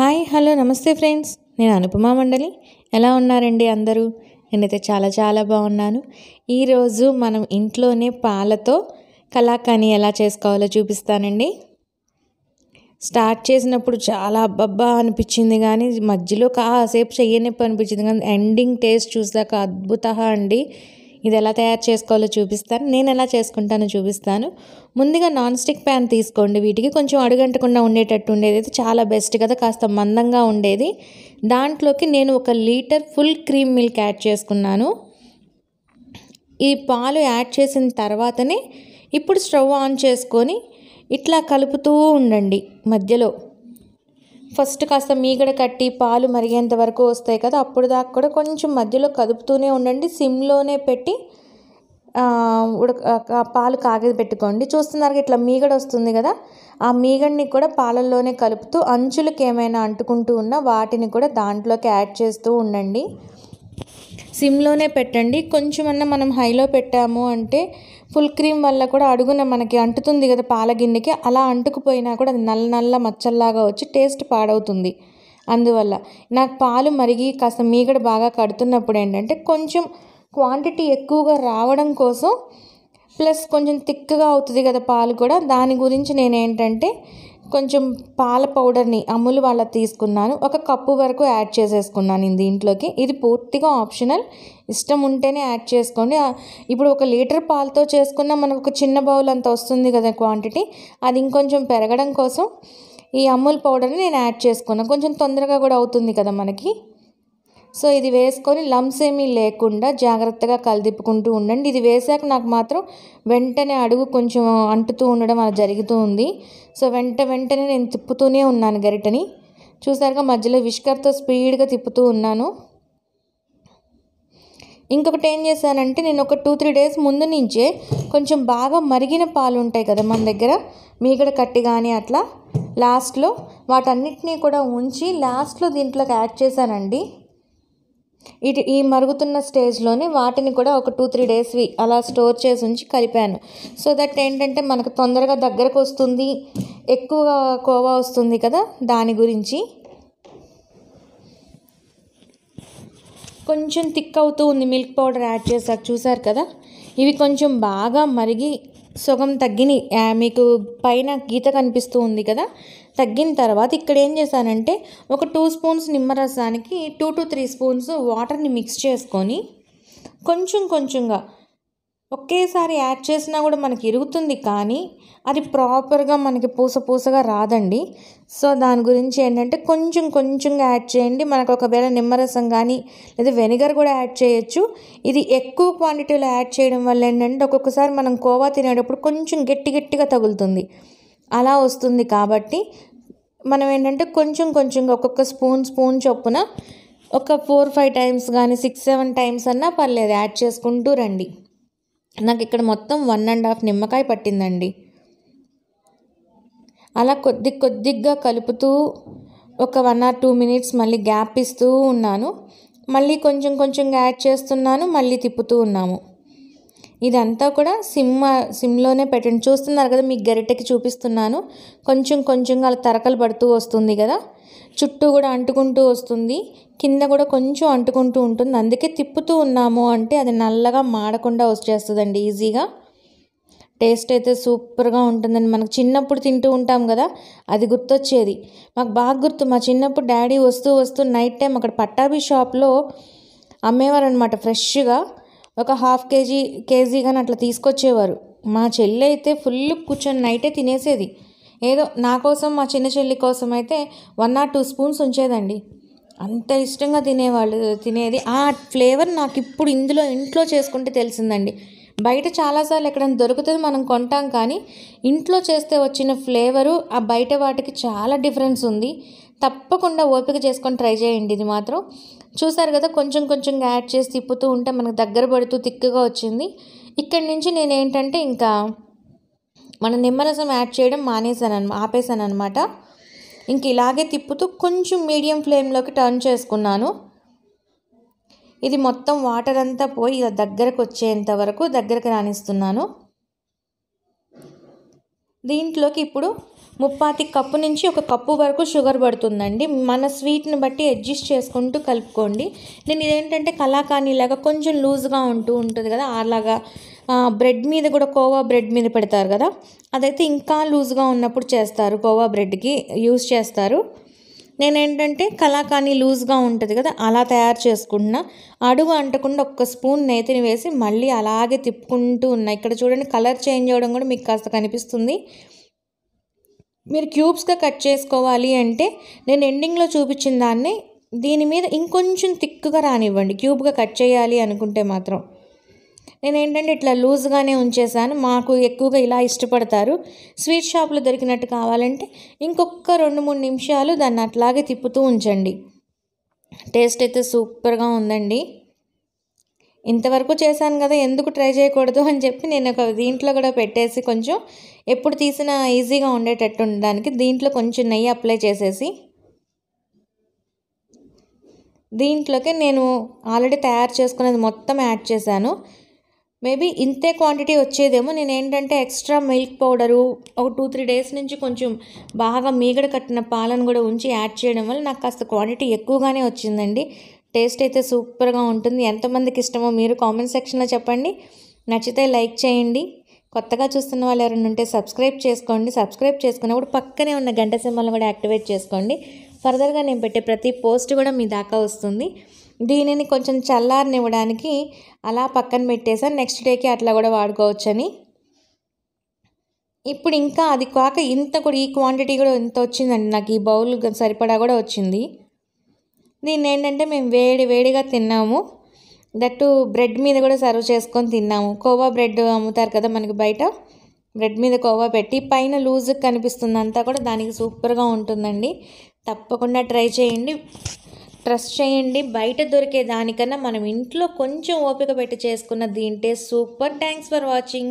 Hi hello నమస్తే friends. నేను అనుపమా మండలి. ఎలా ఉన్నారండి అందరూ? నేనైతే చాలా చాలా బాగున్నాను. ఈరోజు మనం ఇంట్లోనే పాలతో కలాకాని ఎలా చేసుకోవాలో చూపిస్తానండి. స్టార్ట్ చేసినప్పుడు చాలా అబ్బబ్బా అనిపించింది కానీ మధ్యలో కాసేపు చెయ్యనొప్పి అనిపించింది కానీ ఎండింగ్ టేస్ట్ చూసాక అద్భుత అండి. ఇది ఎలా తయారు చేసుకోవాలో చూపిస్తాను. నేను ఎలా చేసుకుంటానో చూపిస్తాను. ముందుగా నాన్ స్టిక్ ప్యాన్ తీసుకోండి. వీటికి కొంచెం అడుగంటకుండా ఉండేటట్టు ఉండేది. అయితే చాలా బెస్ట్ కదా కాస్త మందంగా ఉండేది. దాంట్లోకి నేను ఒక litre full cream milk add చేసుకున్నాను. ఈ పాలు యాడ్ చేసిన తర్వాతనే ఇప్పుడు స్టవ్ ఆన్ చేసుకొని ఇట్లా కలుపుతూ ఉండండి. మధ్యలో ఫస్ట్ కాస్త మీగడ కట్టి పాలు మరిగేంత వరకు వస్తాయి కదా అప్పుడు దాకా కూడా కొంచెం మధ్యలో కదుపుతూనే ఉండండి. సిమ్లోనే పెట్టి ఉడక పాలు కాగేది పెట్టుకోండి. చూస్తున్నారు ఇట్లా మీగడ వస్తుంది కదా ఆ మీగడిని కూడా పాలల్లోనే కలుపుతూ అంచులకు ఏమైనా అంటుకుంటూ ఉన్నా వాటిని కూడా దాంట్లోకి యాడ్ చేస్తూ ఉండండి. సిమ్లోనే పెట్టండి. కొంచెమన్నా మనం హైలో పెట్టాము అంటే ఫుల్ క్రీమ్ వల్ల కూడా అడుగున మనకి అంటుతుంది కదా పాల గిన్నెకి. అలా అంటుకుపోయినా కూడా అది నల్ల నల్ల మచ్చల్లాగా వచ్చి టేస్ట్ పాడవుతుంది. అందువల్ల నాకు పాలు మరిగి కాస్త మీగడ బాగా కడుతున్నప్పుడు ఏంటంటే కొంచెం క్వాంటిటీ ఎక్కువగా రావడం కోసం ప్లస్ కొంచెం థిక్గా అవుతుంది కదా పాలు కూడా. దాని గురించి నేను ఏంటంటే కొంచెం పాల పౌడర్ని అమూల్ వాళ్ళ తీసుకున్నాను. ఒక కప్పు వరకు యాడ్ చేసేసుకున్నాను దీంట్లోకి ఇది పూర్తిగా ఆప్షనల్. ఇష్టం ఉంటేనే యాడ్ చేసుకోండి. ఇప్పుడు ఒక లీటర్ పాలతో చేసుకున్న మనకు ఒక చిన్న బౌల్ అంత వస్తుంది కదా క్వాంటిటీ. అది ఇంకొంచెం పెరగడం కోసం ఈ అమూల్ పౌడర్ని నేను యాడ్ చేసుకున్నాను కొంచెం తొందరగా కూడా అవుతుంది కదా మనకి. సో ఇది వేసుకొని లమ్స్ ఏమీ లేకుండా జాగ్రత్తగా కలిదిప్పుకుంటూ ఉండండి. ఇది వేసాక నాకు మాత్రం వెంటనే అడుగు కొంచెం అంటుతూ ఉండడం అలా జరుగుతూ ఉంది. సో వెంట వెంటనే నేను తిప్పుతూనే ఉన్నాను గరిటని. చూసారుగా మధ్యలో విష్కర్తో స్పీడ్గా తిప్పుతూ ఉన్నాను. ఇంకొకటి ఏం చేశానంటే నేను ఒక టూ త్రీ డేస్ ముందు నుంచే కొంచెం బాగా మరిగిన పాలు ఉంటాయి కదా మన దగ్గర మీగడ కట్టి కానీ అట్లా లాస్ట్లో వాటన్నిటినీ కూడా ఉంచి లాస్ట్లో దీంట్లోకి యాడ్ చేశానండి. ఇటు ఈ మరుగుతున్న స్టేజ్లోనే వాటిని కూడా ఒక టూ త్రీ డేస్వి అలా స్టోర్ చేసి ఉంచి కలిపాను. సో దట్ ఏంటంటే మనకు తొందరగా దగ్గరకు వస్తుంది ఎక్కువగా కోవా వస్తుంది కదా దాని గురించి. కొంచెం థిక్ అవుతూ ఉంది మిల్క్ పౌడర్ యాడ్ చేశాక చూసారు కదా? ఇవి కొంచెం బాగా మరిగి సుగం తగ్గిని మీకు పైన గీత కనిపిస్తూ ఉంది కదా తగ్గిన తర్వాత ఇక్కడ ఏం చేశానంటే ఒక టూ స్పూన్స్ నిమ్మరసానికి టూ టు త్రీ స్పూన్స్ వాటర్ని మిక్స్ చేసుకొని కొంచెం కొంచెంగా ఒకేసారి యాడ్ చేసినా కూడా మనకి ఇరుగుతుంది కానీ అది ప్రాపర్గా మనకి పూస పూసగా రాదండి. సో దాని గురించి ఏంటంటే కొంచెం కొంచెంగా యాడ్ చేయండి. మనకు ఒకవేళ నిమ్మరసం కానీ లేదా వెనిగర్ కూడా యాడ్ చేయొచ్చు. ఇది ఎక్కువ క్వాంటిటీలో యాడ్ చేయడం వల్ల ఏంటంటే ఒక్కొక్కసారి మనం కోవా తినేటప్పుడు కొంచెం గట్టి గట్టిగా తగులుతుంది. అలా వస్తుంది కాబట్టి మనం ఏంటంటే కొంచెం కొంచెంగా ఒక్కొక్క స్పూన్ స్పూన్ చొప్పున ఒక ఫోర్ ఫైవ్ టైమ్స్ కానీ సిక్స్ సెవెన్ టైమ్స్ అన్నా పర్లేదు యాడ్ చేసుకుంటూ రండి. నాకు ఇక్కడ మొత్తం వన్ అండ్ హాఫ్ నిమ్మకాయ పట్టిందండి. అలా కొద్ది కొద్దిగా కలుపుతూ ఒక వన్ ఆర్ టూ మినిట్స్ మళ్ళీ గ్యాప్ ఇస్తూ ఉన్నాను. మళ్ళీ కొంచెం కొంచెం యాడ్ చేస్తున్నాను మళ్ళీ తిప్పుతూ ఉన్నాము. ఇదంతా కూడా సిమ్ సిమ్లోనే పెట్టండి. చూస్తున్నారు కదా మీకు గరిటెకి చూపిస్తున్నాను. కొంచెం కొంచెంగా అలా తరకలు పడుతూ వస్తుంది కదా. చుట్టూ కూడా అంటుకుంటూ వస్తుంది. కింద కూడా కొంచెం అంటుకుంటూ ఉంటుంది. అందుకే తిప్పుతూ ఉన్నాము అంటే అది నల్లగా మాడకుండా వచ్చేస్తుందండి ఈజీగా. టేస్ట్ అయితే సూపర్గా ఉంటుందండి. మనకు చిన్నప్పుడు తింటూ ఉంటాం కదా అది గుర్తొచ్చేది. మాకు బాగా గుర్తు మా చిన్నప్పుడు డాడీ వస్తూ వస్తూ నైట్ టైం అక్కడ పట్టాభి షాప్లో అమ్మేవారు అనమాట ఫ్రెష్గా. ఒక హాఫ్ కేజీ కేజీ కానీ అట్లా తీసుకొచ్చేవారు. మా చెల్లి అయితే ఫుల్ కూర్చొని నైటే తినేసేది. ఏదో నా కోసం మా చిన్న చెల్లి కోసం అయితే వన్ ఆర్ టూ స్పూన్స్ ఉంచేదండి. అంత ఇష్టంగా తినేవాళ్ళు తినేది. ఆ ఫ్లేవర్ నాకు ఇప్పుడు ఇందులో ఇంట్లో చేసుకుంటే తెలిసిందండి. బయట చాలాసార్లు ఎక్కడైనా దొరుకుతుంది మనం కొంటాం కానీ ఇంట్లో చేస్తే వచ్చిన ఫ్లేవరు ఆ బయట వాటికి చాలా డిఫరెన్స్ ఉంది. తప్పకుండా ఓపిక చేసుకొని ట్రై చేయండి ఇది మాత్రం. చూసారు కదా కొంచెం కొంచెంగా యాడ్ చేసి తిప్పుతూ ఉంటే మనకు దగ్గర పడుతూ తిక్కుగా వచ్చింది. ఇక్కడి నుంచి నేను ఏంటంటే ఇంకా మన నిమ్మరసం యాడ్ చేయడం మానేసాను అనమాట ఆపేసాను అనమాట ఇంక ఇలాగే తిప్పుతూ కొంచెం మీడియం ఫ్లేమ్లోకి టర్న్ చేసుకున్నాను. ఇది మొత్తం వాటర్ అంతా పోయి ఇలా దగ్గరకు వచ్చేంత వరకు దగ్గరకు రాణిస్తున్నాను దీంట్లోకి ఇప్పుడు ముప్పాతి కప్పు నుంచి ఒక కప్పు వరకు షుగర్ పడుతుందండి. మన స్వీట్ని బట్టి అడ్జస్ట్ చేసుకుంటూ కలుపుకోండి. నేను ఇదేంటంటే కలాకానీ లాగా కొంచెం లూజ్గా ఉంటూ ఉంటుంది కదా అలాగా బ్రెడ్ మీద కూడా కోవా బ్రెడ్ మీద పెడతారు కదా అదైతే ఇంకా లూజ్గా ఉన్నప్పుడు చేస్తారు కోవా బ్రెడ్కి యూజ్ చేస్తారు. నేనేంటంటే కలాకానీ లూజ్గా ఉంటుంది కదా అలా తయారు చేసుకుంటున్నా. అడుగు అంటకుండా ఒక్క స్పూన్ నేతిని వేసి మళ్ళీ అలాగే తిప్పుకుంటూ ఉన్నా. ఇక్కడ చూడండి కలర్ చేంజ్ అవ్వడం కూడా మీకు కాస్త కనిపిస్తుంది. మీరు క్యూబ్స్గా కట్ చేసుకోవాలి అంటే నేను ఎండింగ్లో చూపించిన దాన్ని దీని మీద ఇంకొంచెం థిక్గా రానివ్వండి. క్యూబ్గా కట్ చేయాలి అనుకుంటే మాత్రం. నేను ఏంటంటే ఇట్లా లూజ్గానే ఉంచేసాను మాకు ఎక్కువగా ఇలా ఇష్టపడతారు. స్వీట్ షాప్లో దొరికినట్టు కావాలంటే ఇంకొక రెండు మూడు నిమిషాలు దాన్ని అట్లాగే తిప్పుతూ ఉంచండి. టేస్ట్ అయితే సూపర్గా ఉందండి. ఇంతవరకు చేశాను కదా ఎందుకు ట్రై చేయకూడదు అని చెప్పి నేను ఒక దీంట్లో కూడా పెట్టేసి కొంచెం ఎప్పుడు తీసినా ఈజీగా ఉండేటట్టు ఉండడానికి దీంట్లో కొంచెం నెయ్యి అప్లై చేసేసి దీంట్లోకి నేను ఆల్రెడీ తయారు చేసుకునేది మొత్తం యాడ్ చేశాను. మేబీ ఇంతే క్వాంటిటీ వచ్చేదేమో. నేను ఏంటంటే ఎక్స్ట్రా మిల్క్ పౌడరు ఒక టూ త్రీ డేస్ నుంచి కొంచెం బాగా మీగడ కట్టిన పాలను కూడా ఉంచి యాడ్ చేయడం వల్ల నాకు కాస్త క్వాంటిటీ ఎక్కువగానే వచ్చిందండి. టేస్ట్ అయితే సూపర్గా ఉంటుంది. ఎంతమందికి ఇష్టమో మీరు కామెంట్ సెక్షన్లో చెప్పండి. నచ్చితే లైక్ చేయండి. కొత్తగా చూస్తున్న వాళ్ళు ఎవరైనా ఉంటే సబ్స్క్రైబ్ చేసుకోండి. సబ్స్క్రైబ్ చేసుకున్నప్పుడు పక్కనే ఉన్న గంట సింబల్ని కూడా యాక్టివేట్ చేసుకోండి. ఫర్దర్గా నేను పెట్టే ప్రతి పోస్ట్ కూడా మీ దాకా వస్తుంది. దీనిని కొంచెం చల్లారనివ్వడానికి అలా పక్కన పెట్టేసాను నెక్స్ట్ డేకి అట్లా కూడా వాడుకోవచ్చని. ఇప్పుడు ఇంకా అది కాక ఇంత కూడా ఈ క్వాంటిటీ కూడా ఇంత వచ్చిందండి. నాకు ఈ బౌల్ సరిపడా కూడా వచ్చింది. దీన్ని ఏంటంటే మేము వేడి వేడిగా తిన్నాము. దట్టు బ్రెడ్ మీద కూడా సర్వ్ చేసుకొని తిన్నాము. కోవా బ్రెడ్ అమ్ముతారు కదా మనకి బయట? బ్రెడ్ మీద కోవా పెట్టి పైన లూజ్ కనిపిస్తుంది. అంతా కూడా దానికి సూపర్గా ఉంటుందండి. తప్పకుండా ట్రై చేయండి. ట్రస్ట్ చేయండి. బయట దొరికే దానికన్నా మనం ఇంట్లో కొంచెం ఓపిక పెట్టి చేసుకున్న దీంటే సూపర్. Thanks for watching